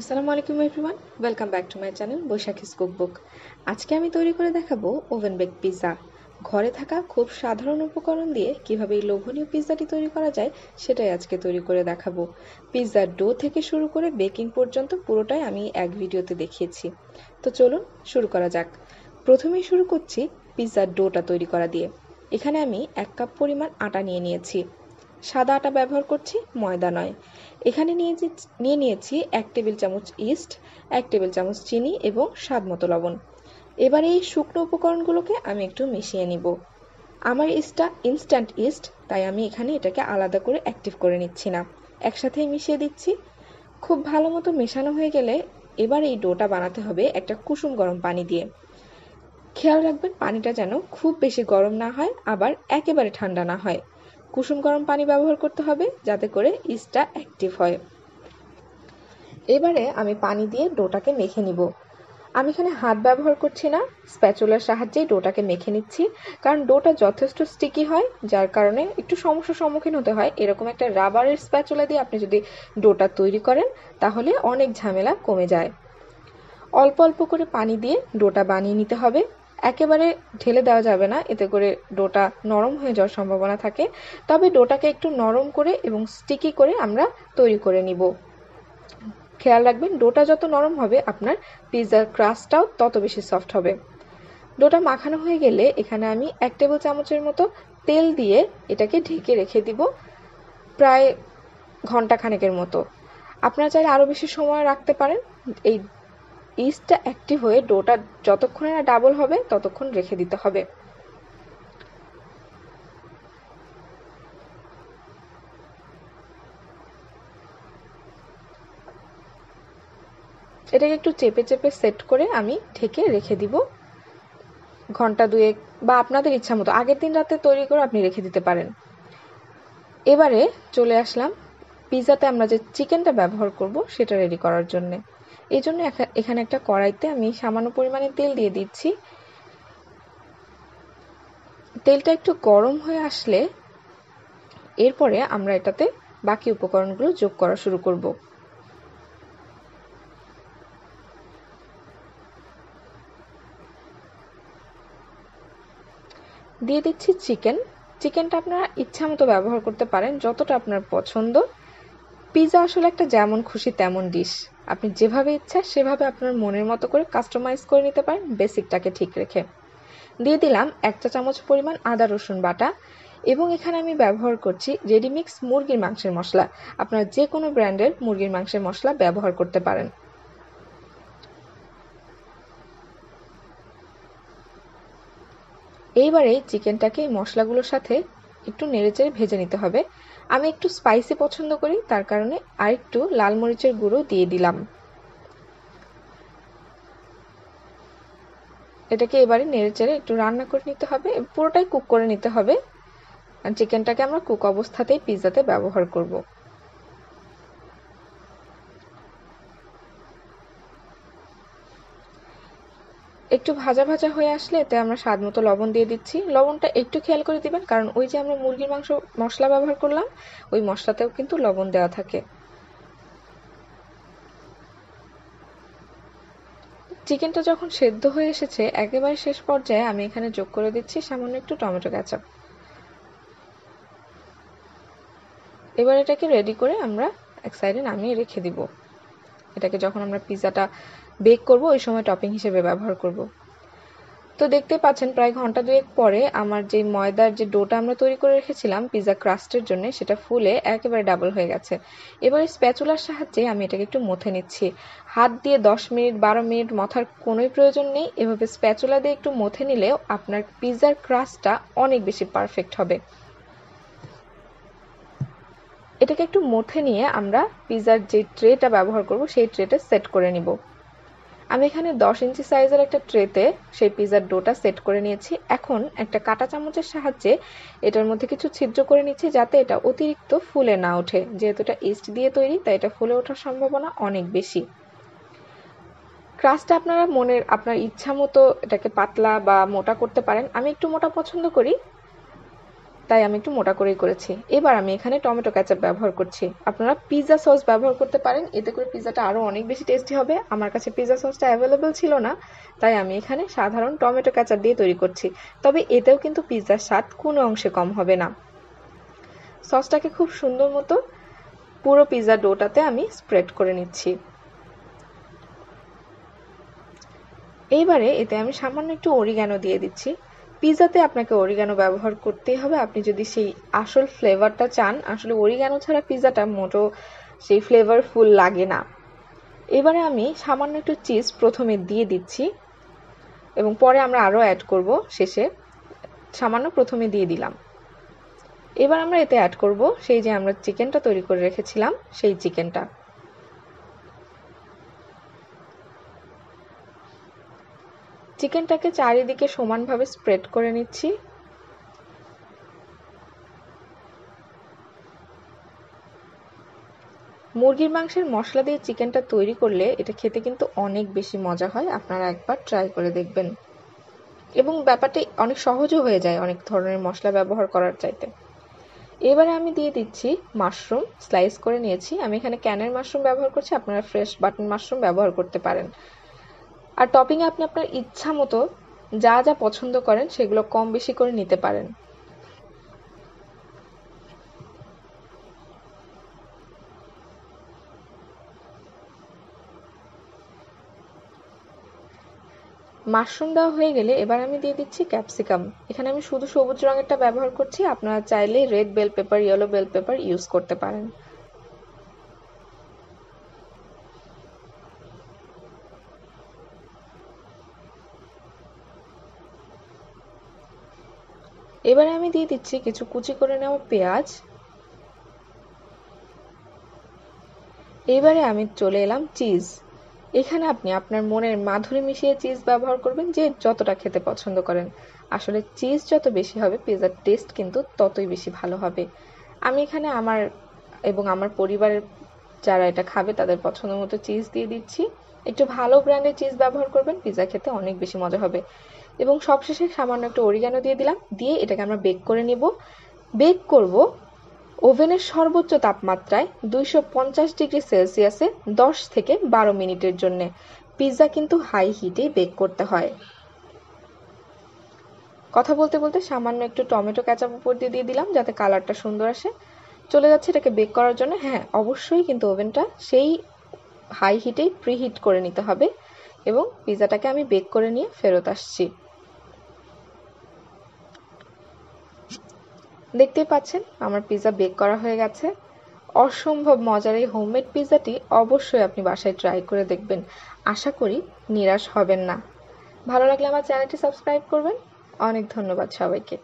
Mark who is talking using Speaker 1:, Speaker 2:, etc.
Speaker 1: আসসালামু আলাইকুম everyone welcome back to my channel Baishakhi's cookbook আজকে আমি তৈরি করে দেখাবো ওভেন বেক পিৎজা ঘরে থাকা খুব সাধারণ উপকরণ দিয়ে কীভাবে এই লোভনীয় পিৎজাটি তৈরি করা যায়, সেটাই আজকে তৈরি করে দেখাবো। পিৎজার ডো থেকে শুরু করে বেকিং পর্যন্ত পুরোটাই আমি এক ভিডিওতে দেখিয়েছি। তো চলুন, শুরু করা যাক। প্রথমেই শুরু করছি পিৎজার ডোটা তৈরি করা দিয়ে। এখানে আমি এক কাপ পরিমাণ আটা নিয়ে নিয়েছি। সাদা আটা ব্যবহার করছি, ময়দা নয়। এখানে নিয়ে নিয়ে নিয়েছি এক টেবিল চামচ ইস্ট, এক টেবিল চামচ চিনি এবং স্বাদ মতো লবণ। এবার এই শুকনো উপকরণগুলোকে আমি একটু মিশিয়ে নিব। আমার ইস্টটা ইনস্ট্যান্ট ইস্ট তাই আমি এখানে এটাকে আলাদা করে অ্যাক্টিভ করে নিচ্ছি না। একসাথেই মিশিয়ে দিচ্ছি। খুব ভালো মতো মেশানো হয়ে গেলে এবার এই ডোটা বানাতে হবে একটা কুসুম গরম পানি দিয়ে। খেয়াল রাখবেন পানিটা যেন খুব বেশি গরম না হয়, আবার একেবারে ঠান্ডা না হয়। কুসুম গরম পানি ব্যবহার করতে হবে যাতে করে ইস্টটা অ্যাক্টিভ হয়। এবারে আমি পানি দিয়ে ডোটাকে মেখে নিব। আমি এখানে হাত ব্যবহার করছি না, স্প্যাচুলার সাহায্যেই ডোটাকে মেখে নিচ্ছি, কারণ ডোটা যথেষ্ট স্টিকি হয়, যার কারণে একটু সমস্যার সম্মুখীন হতে হয়। এরকম একটা রাবারের স্প্যাচুলা দিয়ে আপনি যদি ডোটা তৈরি করেন, তাহলে অনেক ঝামেলা কমে যায়। অল্প অল্প করে পানি দিয়ে ডোটা বানিয়ে নিতে হবে। একেবারে ঢেলে দেওয়া যাবে না। এতে করে ডোটা নরম হয়ে যাওয়ার সম্ভাবনা থাকে। তবে ডোটাকে একটু নরম করে এবং স্টিকি করে আমরা তৈরি করে নিব। খেয়াল রাখবেন, ডোটা যত নরম হবে, আপনার পিৎজার ক্রাস্টটাও তত বেশি সফট হবে। ডোটা মাখানো হয়ে গেলে এখানে আমি এক টেবিল চামচের মতো তেল দিয়ে এটাকে ঢেকে রেখে দিব প্রায় ঘণ্টা খানেকের মতো। আপনারা চাইলে আরও বেশি সময় রাখতে পারেন। এই ইস্টটা অ্যাক্টিভ হয়ে ডোটা যতক্ষণে না ডাবল হবে, ততক্ষণ রেখে দিতে হবে। এটাকে একটু চেপে চেপে সেট করে আমি ঢেকে রেখে দিব। ঘণ্টা দুয়েক বা আপনাদের ইচ্ছা মতো। আগের দিন রাতে তৈরি করে আপনি রেখে দিতে পারেন। এবারে চলে আসলাম। পিৎজাতে আমরা যে চিকেনটা ব্যবহার করব, সেটা রেডি করার জন্যে। এই জন্য এখানে একটা কড়াইতে আমি সামান্য পরিমাণে তেল দিয়ে দিচ্ছি। তেলটা একটু গরম হয়ে আসলে এরপরে আমরা এটাতে বাকি উপকরণগুলো যোগ করা শুরু করব। দিয়ে দিচ্ছি চিকেন। চিকেনটা আপনারা ইচ্ছা মতো ব্যবহার করতে পারেন, যতটা আপনার পছন্দ। পিৎজা আসলে একটা যেমন খুশি তেমন ডিশ। আপনি যেভাবে ইচ্ছা সেভাবে আপনার মনের মতো করে কাস্টমাইজ করে নিতে পারেন বেসিকটাকে ঠিক রেখে। দিয়ে দিলাম এক চা চামচ পরিমাণ আদা রসুন বাটা এবং এখানে আমি ব্যবহার করছি রেডিমিক্স মুরগির মাংসের মশলা। আপনারা যে কোনো ব্র্যান্ডের মুরগির মাংসের মশলা ব্যবহার করতে পারেন। এইবারে চিকেনটাকে এই মশলাগুলোর সাথে একটু নেড়েচেড়ে ভেজে নিতে হবে। আমি একটু স্পাইসি পছন্দ করি, তার কারণে আর একটু লাল মরিচের গুঁড়ো দিয়ে দিলাম। এটাকে এবারে নেড়েচেড়ে একটু রান্না করে নিতে হবে, পুরোটাই কুক করে নিতে হবে। আর চিকেনটাকে আমরা কুক অবস্থাতেই পিৎজাতে ব্যবহার করব। একটু ভাজা ভাজা হয়ে আসলে এতে আমরা স্বাদ মতো লবণ দিয়ে দিচ্ছি। লবণটা একটু খেয়াল করে দিবেন, কারণ ওই যে আমরা মুরগির মাংস মশলা ব্যবহার করলাম, ওই মশলাতেও কিন্তু লবণ দেওয়া থাকে। চিকেনটা যখন সেদ্ধ হয়ে এসেছে, একেবারে শেষ পর্যায়ে আমি এখানে যোগ করে দিচ্ছি সামান্য একটু টমেটো ক্যাচাপ এবার এটাকে রেডি করে আমরা এক সাইডে নামিয়ে রেখে দিব। এটাকে যখন আমরা পিৎজাটা বেক করব, ওই সময় টপিং হিসেবে ব্যবহার করব। তো দেখতে পাচ্ছেন, প্রায় ঘণ্টা দুয়েক পরে আমার যে ময়দার যে ডোটা আমরা তৈরি করে রেখেছিলাম পিৎজা ক্রাস্টের জন্য, সেটা ফুলে একেবারে ডাবল হয়ে গেছে। এবার স্প্যাচুলার সাহায্যে আমি এটাকে একটু মথে নিচ্ছি। হাত দিয়ে দশ মিনিট, বারো মিনিট মথার কোনোই প্রয়োজন নেই। এভাবে স্প্যাচুলা দিয়ে একটু মথে নিলেও আপনার পিৎজার ক্রাস্টটা অনেক বেশি পারফেক্ট হবে। এটাকে একটু মথে নিয়ে আমরা পিৎজার যে ট্রেটা ব্যবহার করব, সেই ট্রেটা সেট করে নিব। আমি এখানে দশ ইঞ্চি সাইজের একটা ট্রেতে সেই পিৎজার ডোটা সেট করে নিয়েছি। এখন একটা কাটা চামচের সাহায্যে এটার মধ্যে কিছু ছিদ্র করে নিচ্ছি যাতে এটা অতিরিক্ত ফুলে না ওঠে। যেহেতু এটা ইস্ট দিয়ে তৈরি, তাই এটা ফুলে ওঠার সম্ভাবনা অনেক বেশি। ক্রাস্টটা আপনারা মনের, আপনার ইচ্ছা মতো এটাকে পাতলা বা মোটা করতে পারেন। আমি একটু মোটা পছন্দ করি তাই আমি একটু মোটা করেই করেছি। এবার আমি এখানে টমেটো ক্যাচাপ ব্যবহার করছি। আপনারা পিৎজা সস ব্যবহার করতে পারেন। এতে করে পিৎজাটা আরও অনেক বেশি টেস্টি হবে। আমার কাছে পিৎজা সসটা অ্যাভেলেবেল ছিল না, তাই আমি এখানে সাধারণ টমেটো ক্যাচাপ দিয়ে তৈরি করছি। তবে এতেও কিন্তু পিৎজার স্বাদ কোনো অংশে কম হবে না। সসটাকে খুব সুন্দর মতো পুরো পিৎজা ডোটাতে আমি স্প্রেড করে নিচ্ছি। এইবারে এতে আমি সামান্য একটু অরিগ্যানো দিয়ে দিচ্ছি। পিৎজাতে আপনাকে অরিগ্যানো ব্যবহার করতেই হবে। আপনি যদি সেই আসল ফ্লেভারটা চান, আসলে অরিগ্যানো ছাড়া পিৎজাটা মোটো সেই ফ্লেভারফুল লাগে না। এবারে আমি সামান্য একটু চিজ প্রথমে দিয়ে দিচ্ছি এবং পরে আমরা আরও অ্যাড করব শেষে। সামান্য প্রথমে দিয়ে দিলাম। এবার আমরা এতে অ্যাড করব সেই যে আমরা চিকেনটা তৈরি করে রেখেছিলাম, সেই চিকেনটা চিকেনটাকে চারিদিকে সমানভাবে স্প্রেড করে নিচ্ছি। মুরগির মাংসের মশলা দিয়ে চিকেনটা তৈরি করলে এটা খেতে কিন্তু অনেক বেশি মজা হয়। আপনারা একবার ট্রাই করে দেখবেন। এবং ব্যাপারটা অনেক সহজও হয়ে যায় অনেক ধরনের মশলা ব্যবহার করার চাইতে। এবারে আমি দিয়ে দিচ্ছি মাশরুম। স্লাইস করে নিয়েছি। আমি এখানে ক্যানের মাশরুম ব্যবহার করছি। আপনারা ফ্রেশ বাটন মাশরুম ব্যবহার করতে পারেন। আর টপিংয়ে আপনি আপনার ইচ্ছা মতো যা যা পছন্দ করেন, সেগুলো কম বেশি করে নিতে পারেন। মাশরুম দেওয়া হয়ে গেলে এবার আমি দিয়ে দিচ্ছি ক্যাপসিকাম এখানে আমি শুধু সবুজ রঙেরটা ব্যবহার করছি, আপনারা চাইলে red bell pepper yellow bell pepper use করতে পারেন। এবারে আমি দিয়ে দিচ্ছি কিছু কুচি করে নেওয়া পেঁয়াজ। এবারে আমি চলে এলাম চিজ। এখানে আপনি আপনার মনের মাধুরী মিশিয়ে চিজ ব্যবহার করবেন যে যতটা খেতে পছন্দ করেন। আসলে চিজ যত বেশি হবে পিৎজার টেস্ট কিন্তু ততই বেশি ভালো হবে। আমি এখানে আমার এবং আমার পরিবারের যারা এটা খাবে, তাদের পছন্দ মতো চিজ দিয়ে দিচ্ছি। একটু ভালো ব্র্যান্ডের চিজ ব্যবহার করবেন পিৎজা খেতে অনেক বেশি মজা হবে। এবং সবশেষে সামান্য একটু অরিগানো দিয়ে দিলাম। দিয়ে এটাকে আমরা বেক করে নিব। বেক করব ওভেনের সর্বোচ্চ তাপমাত্রায় দুইশো পঞ্চাশ ডিগ্রি সেলসিয়াসে দশ থেকে বারো মিনিটের জন্য। পিৎজা কিন্তু হাই হিটেই বেক করতে হয়। কথা বলতে বলতে সামান্য একটু টমেটো ক্যাচাপ উপর দিয়ে দিয়ে দিলাম যাতে কালারটা সুন্দর আসে। চলে যাচ্ছে এটাকে বেক করার জন্য। হ্যাঁ অবশ্যই কিন্তু ওভেনটা সেই হাই হিটেই প্রিহিট করে নিতে হবে। এবং পিৎজাটাকে আমি বেক করে নিয়ে ফেরত আসছি। দেখতেই পাচ্ছেন, আমার পিৎজা বেক করা হয়ে গেছে। অসম্ভব মজার এই হোমমেড পিৎজাটি অবশ্যই আপনি বাসায় ট্রাই করে দেখবেন। আশা করি নিরাশ হবেন না। ভালো লাগলে আমার চ্যানেলটি সাবস্ক্রাইব করবেন। অনেক ধন্যবাদ সবাইকে।